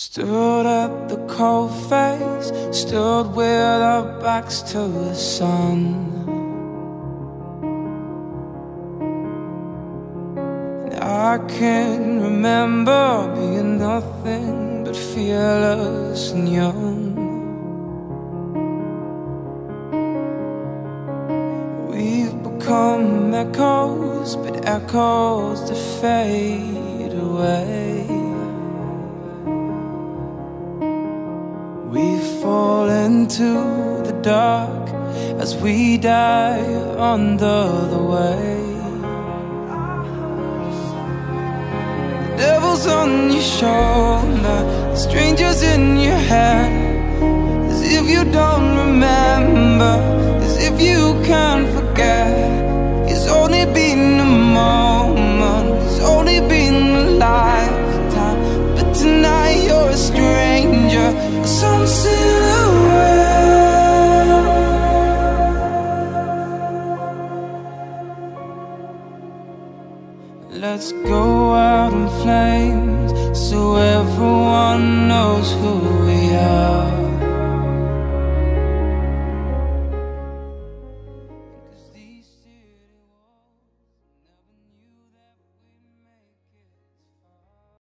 Stood at the cold face, stood with our backs to the sun. And I can remember being nothing but fearless and young. We've become echoes, but echoes that fade away. Into the dark as we die under the way. The devil's on your shoulder, the stranger's in your head. As if you don't remember, as if you can't forget. It's only been a moment, it's only been a lifetime. But tonight you're a stranger, Let's go out in flames so everyone knows who we are.